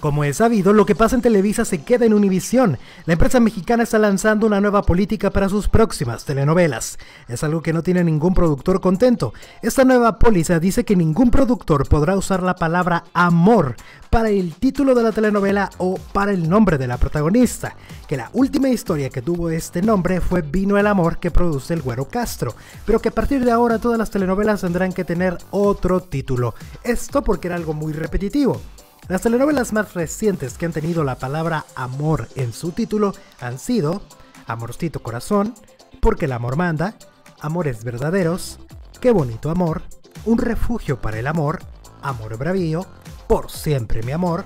Como es sabido, lo que pasa en Televisa se queda en Univisión. La empresa mexicana está lanzando una nueva política para sus próximas telenovelas. Es algo que no tiene ningún productor contento. Esta nueva póliza dice que ningún productor podrá usar la palabra amor para el título de la telenovela o para el nombre de la protagonista. Que la última historia que tuvo este nombre fue Vino el Amor que produce el Güero Castro, pero que a partir de ahora todas las telenovelas tendrán que tener otro título. Esto porque era algo muy repetitivo. Las telenovelas más recientes que han tenido la palabra amor en su título han sido Amorcito Corazón, Porque el amor manda, Amores verdaderos, Qué bonito amor, Un refugio para el amor, Amor bravío, Por siempre mi amor,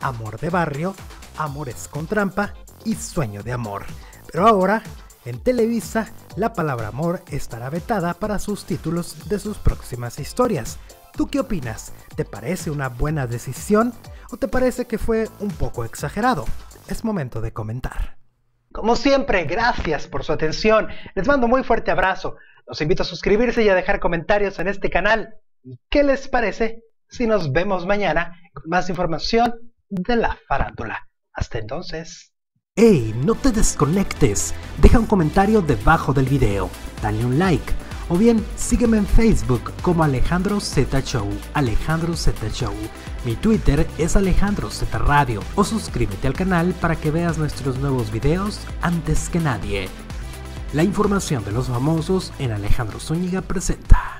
Amor de barrio, Amores con trampa y Sueño de amor. Pero ahora, en Televisa, la palabra amor estará vetada para sus títulos de sus próximas historias. ¿Tú qué opinas? ¿Te parece una buena decisión o te parece que fue un poco exagerado? Es momento de comentar. Como siempre, gracias por su atención. Les mando un muy fuerte abrazo. Los invito a suscribirse y a dejar comentarios en este canal. ¿Y qué les parece si nos vemos mañana con más información de la farándula? Hasta entonces. ¡Hey! No te desconectes. Deja un comentario debajo del video. Dale un like o bien sígueme en Facebook como Alejandro Z Show, Alejandro Z Show. Mi Twitter es Alejandro Z Radio o suscríbete al canal para que veas nuestros nuevos videos antes que nadie. La información de los famosos en Alejandro Zúñiga presenta.